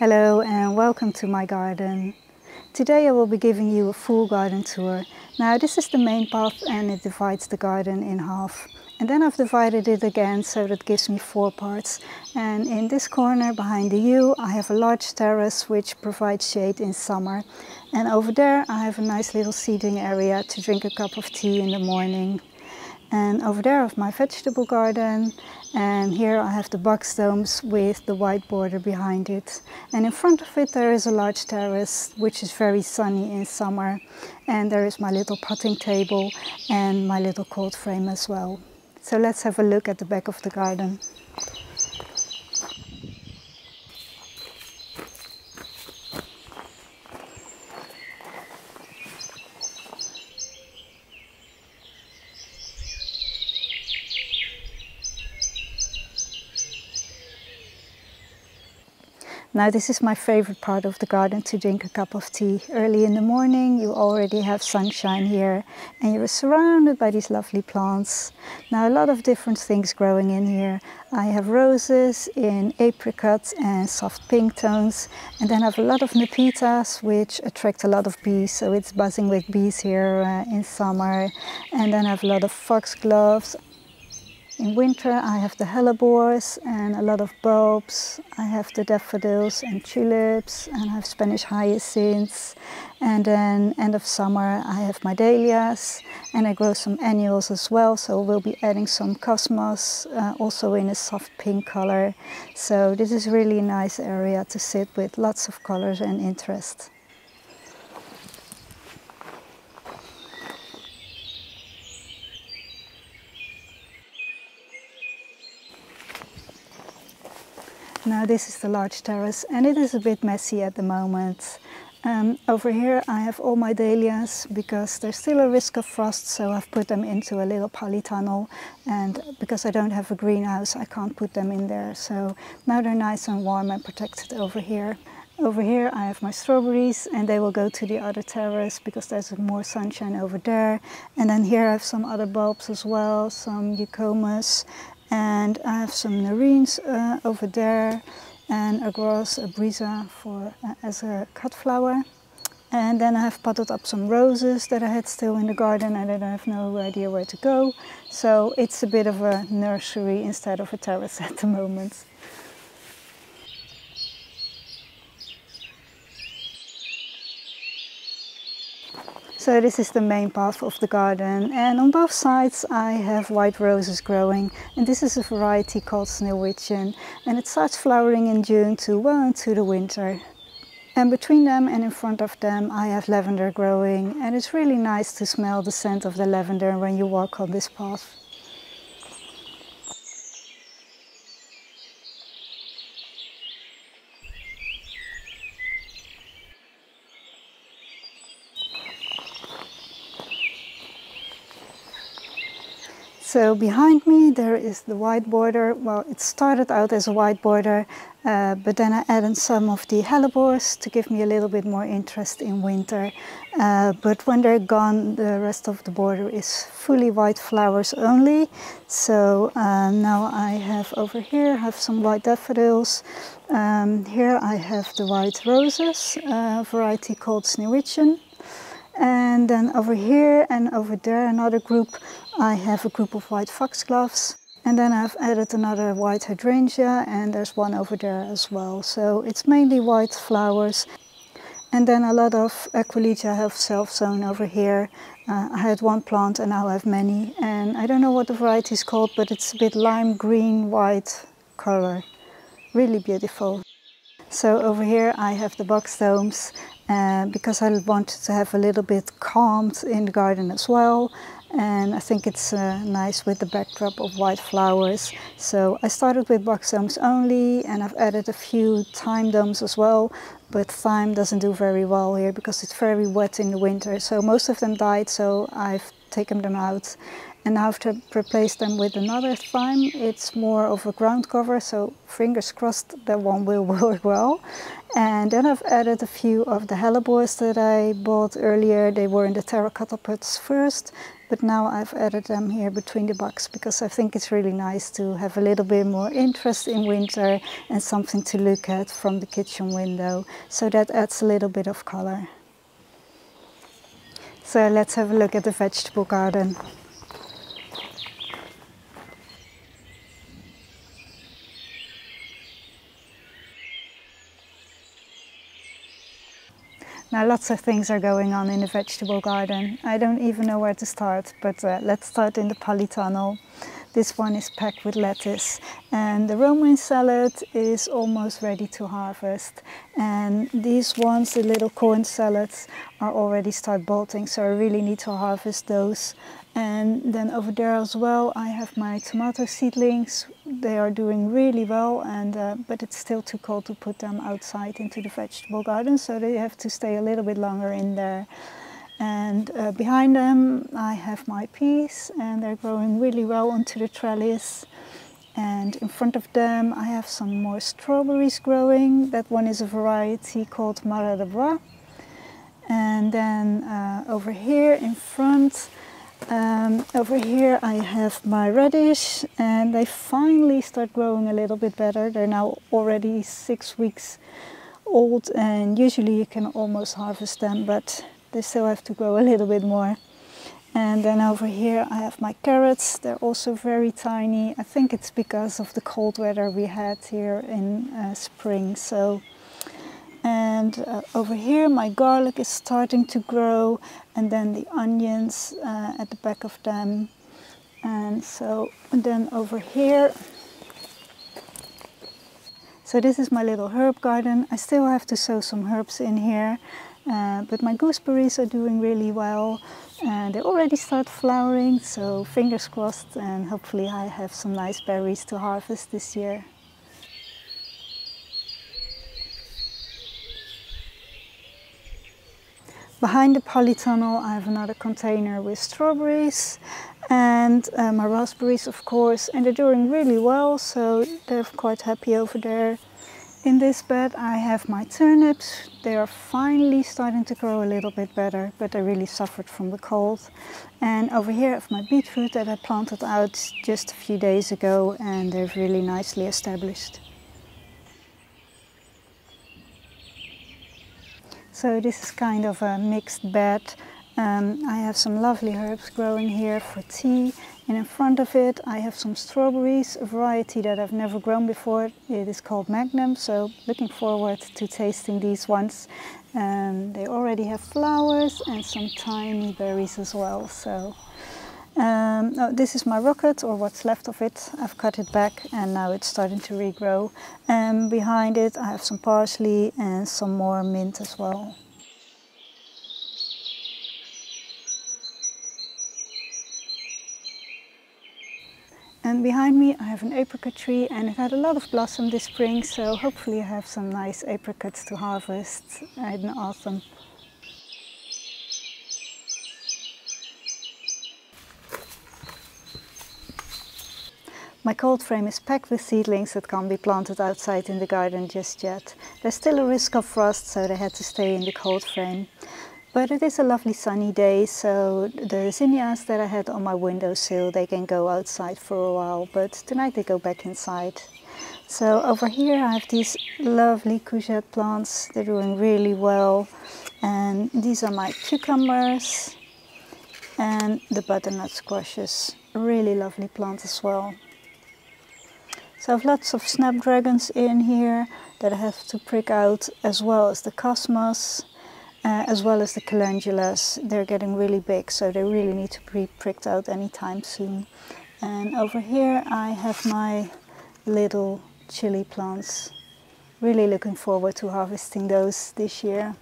Hello and welcome to my garden. Today I will be giving you a full garden tour. Now this is the main path and it divides the garden in half. And then I've divided it again so that gives me four parts. And in this corner behind the U I have a large terrace which provides shade in summer. And over there I have a nice little seating area to drink a cup of tea in the morning. And over there I have my vegetable garden and here I have the box domes with the white border behind it. And in front of it there is a large terrace which is very sunny in summer. And there is my little potting table and my little cold frame as well. So let's have a look at the back of the garden. Now this is my favorite part of the garden to drink a cup of tea. Early in the morning you already have sunshine here and you're surrounded by these lovely plants. Now a lot of different things growing in here. I have roses in apricots and soft pink tones and then I have a lot of nepetas which attract a lot of bees so it's buzzing with bees here uh, in summer and then I have a lot of foxgloves in winter I have the hellebores and a lot of bulbs. I have the daffodils and tulips and I have Spanish hyacinths. And then end of summer I have my dahlias and I grow some annuals as well. So we'll be adding some cosmos uh, also in a soft pink color. So this is really a nice area to sit with lots of colors and interest. Now this is the large terrace and it is a bit messy at the moment. Um, over here I have all my dahlias because there's still a risk of frost so I've put them into a little polytunnel and because I don't have a greenhouse I can't put them in there so now they're nice and warm and protected over here. Over here I have my strawberries and they will go to the other terrace because there's more sunshine over there. And then here I have some other bulbs as well, some eucomas and I have some nerines uh, over there and a grass, a briza for uh, as a cut flower. And then I have potted up some roses that I had still in the garden and I have no idea where to go. So it's a bit of a nursery instead of a terrace at the moment. So this is the main path of the garden and on both sides I have white roses growing and this is a variety called Sneeuwwitchen and it starts flowering in June to well into the winter. And between them and in front of them I have lavender growing and it's really nice to smell the scent of the lavender when you walk on this path. So behind me there is the white border. Well, it started out as a white border, uh, but then I added some of the hellebores to give me a little bit more interest in winter. Uh, but when they're gone, the rest of the border is fully white flowers only. So uh, now I have over here, have some white daffodils. Um, here I have the white roses, variety called Sneeuwwitchen. And then over here and over there another group, I have a group of white foxgloves. And then I've added another white hydrangea and there's one over there as well. So it's mainly white flowers. And then a lot of Aquilegia have self-sown over here. Uh, I had one plant and now I have many. And I don't know what the variety is called, but it's a bit lime green white color. Really beautiful. So over here I have the box domes uh, because I wanted to have a little bit calmed in the garden as well. And I think it's uh, nice with the backdrop of white flowers. So I started with box domes only and I've added a few thyme domes as well. But thyme doesn't do very well here because it's very wet in the winter. So most of them died so I've taken them out and now I've replaced them with another thyme. It's more of a ground cover, so fingers crossed that one will work well. And then I've added a few of the hellebores that I bought earlier. They were in the terracotta pots first, but now I've added them here between the bucks because I think it's really nice to have a little bit more interest in winter and something to look at from the kitchen window. So that adds a little bit of color. So let's have a look at the vegetable garden. Now lots of things are going on in the vegetable garden. I don't even know where to start, but uh, let's start in the polytunnel. This one is packed with lettuce and the romaine salad is almost ready to harvest. And these ones, the little corn salads, are already start bolting, so I really need to harvest those. And then over there as well, I have my tomato seedlings. They are doing really well, and uh, but it's still too cold to put them outside into the vegetable garden, so they have to stay a little bit longer in there. And uh, behind them, I have my peas, and they're growing really well onto the trellis. And in front of them, I have some more strawberries growing. That one is a variety called Mara des Bois. And then uh, over here in front, um, over here I have my radish and they finally start growing a little bit better. They're now already six weeks old and usually you can almost harvest them but they still have to grow a little bit more. And then over here I have my carrots. They're also very tiny. I think it's because of the cold weather we had here in uh, spring. So and uh, over here my garlic is starting to grow and then the onions uh, at the back of them. And so and then over here so this is my little herb garden. I still have to sow some herbs in here uh, but my gooseberries are doing really well and they already start flowering so fingers crossed and hopefully I have some nice berries to harvest this year Behind the polytunnel I have another container with strawberries and uh, my raspberries of course and they're doing really well so they're quite happy over there. In this bed I have my turnips. They are finally starting to grow a little bit better but they really suffered from the cold. And over here I have my beetroot that I planted out just a few days ago and they're really nicely established. So this is kind of a mixed bed. Um, I have some lovely herbs growing here for tea and in front of it I have some strawberries, a variety that I've never grown before. It is called Magnum, so looking forward to tasting these ones. Um, they already have flowers and some tiny berries as well. So um, oh, this is my rocket, or what's left of it. I've cut it back and now it's starting to regrow. And behind it I have some parsley and some more mint as well. And behind me I have an apricot tree and it had a lot of blossom this spring, so hopefully I have some nice apricots to harvest in autumn. My cold frame is packed with seedlings that can't be planted outside in the garden just yet. There's still a risk of frost, so they had to stay in the cold frame. But it is a lovely sunny day, so the zinnias that I had on my windowsill, they can go outside for a while, but tonight they go back inside. So over here I have these lovely courgette plants, they're doing really well. And these are my cucumbers and the butternut squashes, really lovely plant as well. So I have lots of snapdragons in here that I have to prick out as well as the cosmos, uh, as well as the calendulas. They're getting really big, so they really need to be pricked out anytime soon. And over here I have my little chili plants. Really looking forward to harvesting those this year.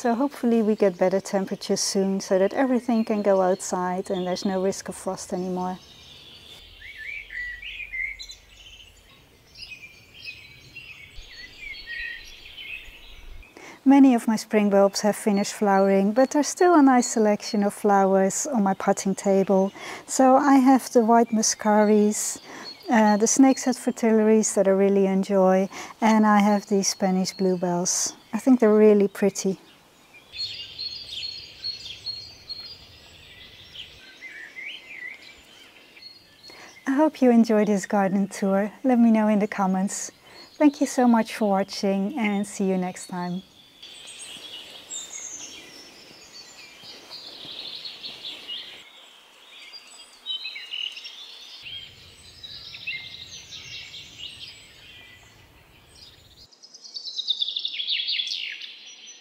So hopefully we get better temperatures soon so that everything can go outside and there's no risk of frost anymore. Many of my spring bulbs have finished flowering, but there's still a nice selection of flowers on my potting table. So I have the white muscaris, uh, the snake's head fritillaries that I really enjoy, and I have these Spanish bluebells. I think they're really pretty. Hope you enjoyed this garden tour. Let me know in the comments. Thank you so much for watching and see you next time.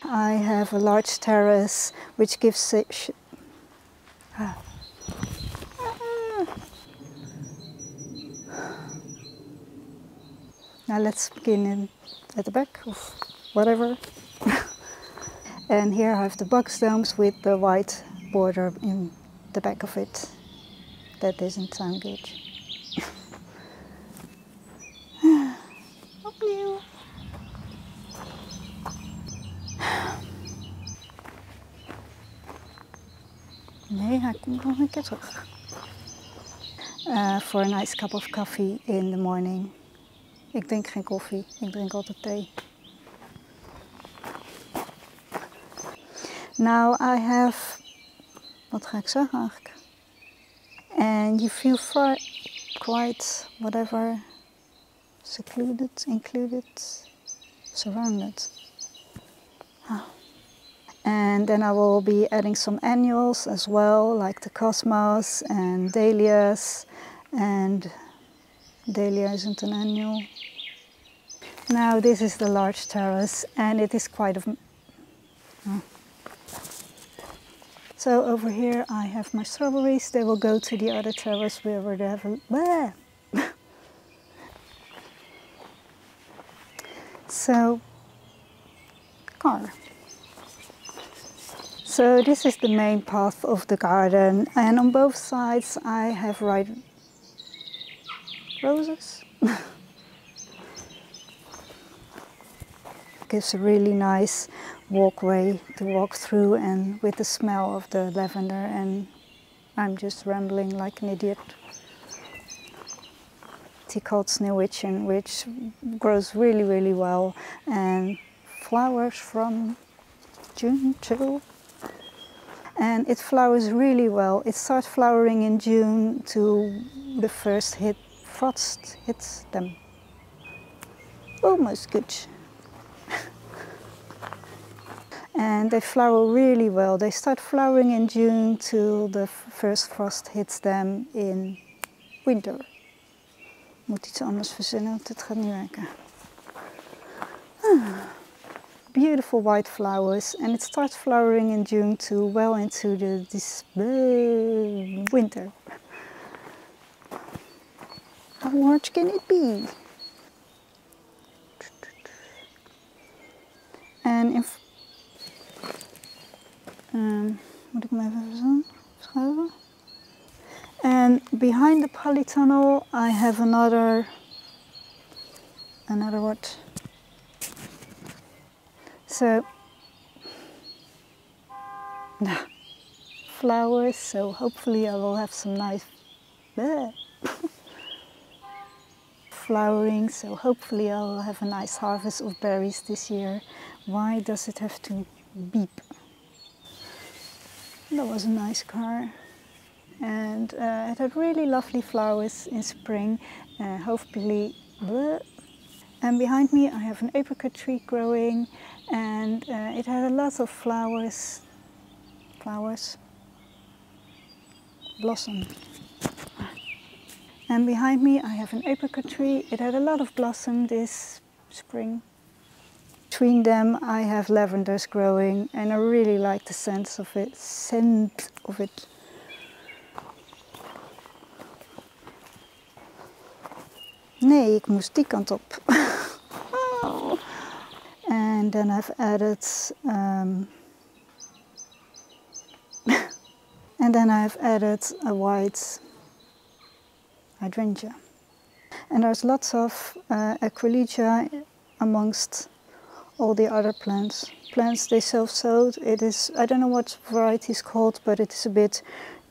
I have a large terrace which gives ah. Now let's begin in, at the back of whatever. and here I have the box domes with the white border in the back of it. That doesn't sound good. Opnieuw. Nee, hij komt nog een keer terug. Uh, for a nice cup of coffee in the morning. Ik drink geen koffie, ik drink altijd thee. Now I have, wat ga ik zeggen eigenlijk? And you feel quite whatever, secluded, included, surrounded. Oh. And then I will be adding some annuals as well, like the cosmos and dahlias and Dahlia isn't an annual. Now this is the large terrace and it is quite a... Oh. Hmm. So over here I have my strawberries. They will go to the other terrace where they have a... so, car. So this is the main path of the garden and on both sides I have right roses. Gives a really nice walkway to walk through and with the smell of the lavender and I'm just rambling like an idiot. Tea called Sneeuwwitchen which grows really really well and flowers from June till and it flowers really well. It starts flowering in June to the first hit frost hits them. Oh, Almost good. and they flower really well. They start flowering in June till the first frost hits them in winter. Moet iets anders verzinnen, want het gaat niet werken. Beautiful white flowers and it starts flowering in June to well into the this winter. How large can it be? En in, um? And behind the polytunnel I have another, another what? So, flowers, so hopefully I will have some nice, flowering, so hopefully I'll have a nice harvest of berries this year. Why does it have to beep? That was a nice car. And uh, it had really lovely flowers in spring, uh, hopefully. Bleh. And behind me I have an apricot tree growing and uh, it had a lot of flowers, flowers, blossom. And behind me I have an apricot tree. It had a lot of blossom this spring. Between them I have lavenders growing and I really like the scent of it. Scent of it. Nee, ik moest die kant op. and then I've added um, and then I've added a white hydrangea. And there's lots of uh, aquilegia amongst all the other plants. Plants they self-sowed. It is I don't know what variety is called, but it is a bit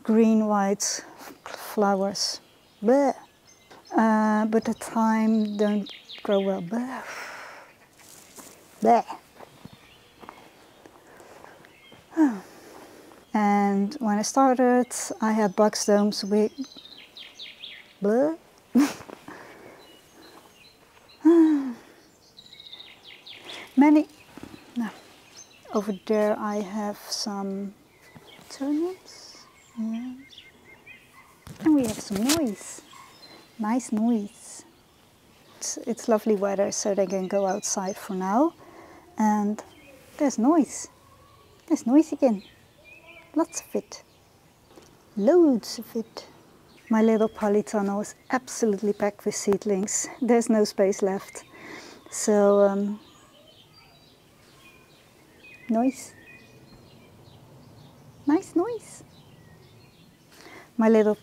green white flowers. Bleh. Uh, but the thyme don't grow well. Bleh. Bleh. And when I started, I had buxdomes with bleh. Many. No. Over there, I have some turnips. Yeah. And we have some noise. Nice noise. It's, it's lovely weather, so they can go outside for now. And there's noise. There's noise again. Lots of it. Loads of it. My little polytunnel is absolutely packed with seedlings. There's no space left. So, um, noise. Nice noise. My little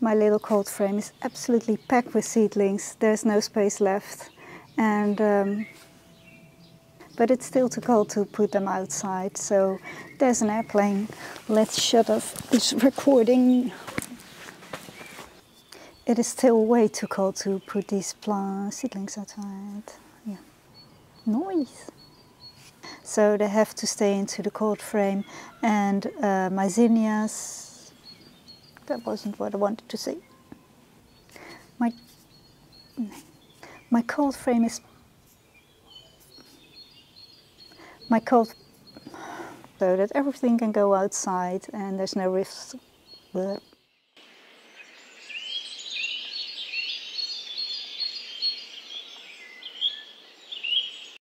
my little cold frame is absolutely packed with seedlings. There's no space left. And um, but it's still too cold to put them outside. So there's an airplane. Let's shut off this recording. It is still way too cold to put these plant seedlings outside. Yeah, noise. So they have to stay into the cold frame. And uh, my zinnias, that wasn't what I wanted to say. My, my cold frame is my cold so that everything can go outside and there's no risk